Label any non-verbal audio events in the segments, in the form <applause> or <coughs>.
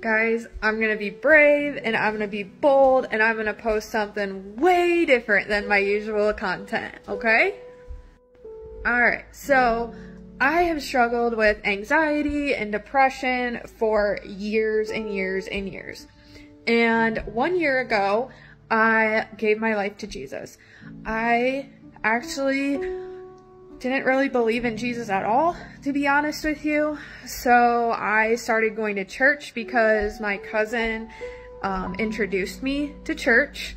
Guys, I'm gonna be brave and I'm gonna be bold and I'm gonna post something way different than my usual content, okay? Alright, so I have struggled with anxiety and depression for years and years and years. And one year ago, I gave my life to Jesus. I actually didn't really believe in Jesus at all, to be honest with you. So I started going to church because my cousin um, introduced me to church.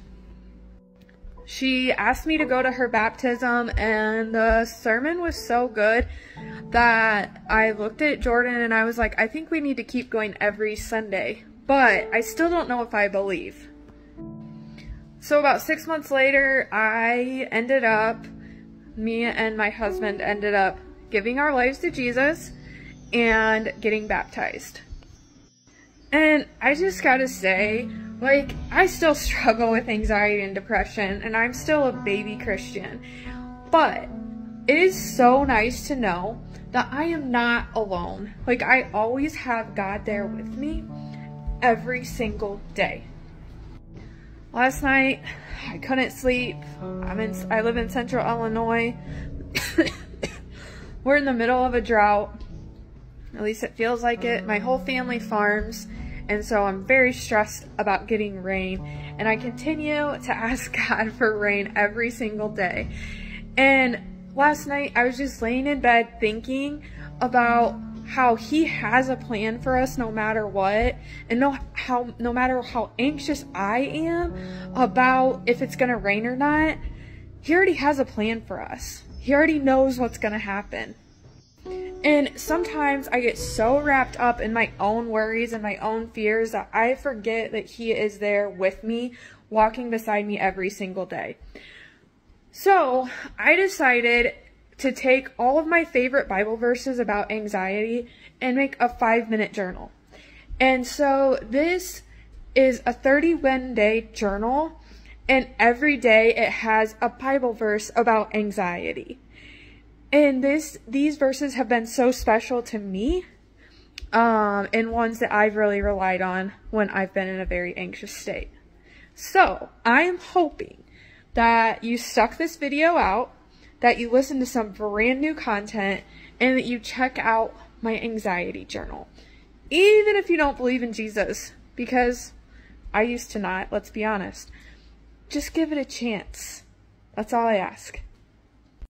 She asked me to go to her baptism, and the sermon was so good that I looked at Jordan and I was like, I think we need to keep going every Sunday. But I still don't know if I believe. So about six months later, I ended up me and my husband ended up giving our lives to Jesus and getting baptized. And I just gotta say, like, I still <laughs> struggle with anxiety and depression, and I'm still a baby Christian. But it is so nice to know that I am not alone. Like, I always have God there with me every single day. Last night, I couldn't sleep. I'm in, I live in central Illinois. <coughs> We're in the middle of a drought. At least it feels like it. My whole family farms. And so I'm very stressed about getting rain. And I continue to <laughs> ask God for rain every single day. And last night I was just laying in bed thinking about how he has a plan for us no matter what and no how no matter how anxious I am about if it's going to rain or not he already has a plan for us. He already knows what's going to happen. And sometimes I get so wrapped up in my own worries and my own fears that I forget that he is there with me walking beside me every single day. So I decided to take all of my favorite Bible verses about anxiety and make a five minute journal. And so this is a 31 day journal, and every day it has a Bible verse about anxiety. And this these verses have been so special to me, um, and ones that I've really relied on when I've been in a very anxious state. So I am hoping that you stuck this video out that you listen to some brand new content and that you check out my anxiety journal. Even if you don't believe in Jesus, because I used to not, let's be honest. Just give it a chance. That's all I ask.